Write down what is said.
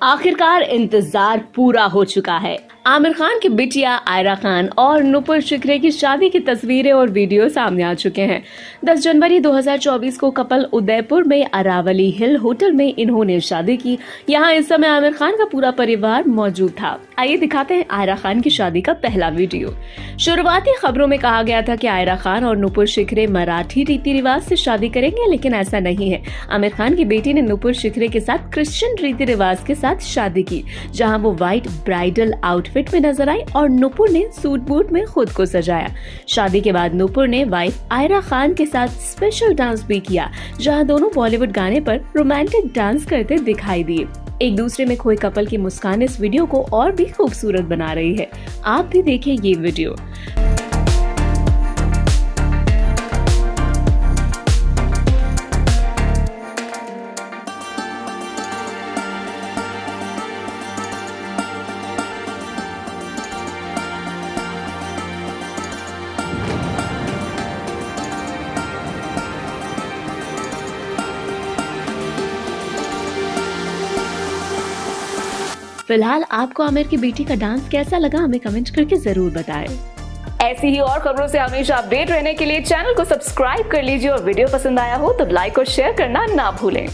आखिरकार इंतज़ार पूरा हो चुका है। आमिर खान की बिटिया आयरा खान और नुपुर शिखरे की शादी की तस्वीरें और वीडियो सामने आ चुके हैं। 10 जनवरी 2024 को कपल उदयपुर में अरावली हिल होटल में इन्होंने शादी की। यहाँ इस समय आमिर खान का पूरा परिवार मौजूद था। आइए दिखाते हैं आयरा खान की शादी का पहला वीडियो। शुरुआती खबरों में कहा गया था कि आयरा खान और नुपुर शिखरे मराठी रीति रिवाज से शादी करेंगे, लेकिन ऐसा नहीं है। आमिर खान की बेटी ने नुपुर शिखरे के साथ क्रिश्चियन रीति रिवाज के साथ शादी की, जहाँ वो व्हाइट ब्राइडल आउटफिट में नज़र आई और नुपुर ने सूट बूट में खुद को सजाया। शादी के बाद नुपुर ने वाइफ आयरा खान के साथ स्पेशल डांस भी किया, जहाँ दोनों बॉलीवुड गाने पर रोमांटिक डांस करते दिखाई दिए। एक दूसरे में खोए कपल की मुस्कान इस वीडियो को और भी खूबसूरत बना रही है। आप भी देखें ये वीडियो फ़िलहाल आपको आमिर की बेटी का डांस कैसा लगा, हमें कमेंट करके ज़रूर बताएँ। ऐसी ही और खबरों से हमेशा अपडेट रहने के लिए चैनल को सब्सक्राइब कर लीजिए और वीडियो पसंद आया हो तो लाइक और शेयर करना ना भूलें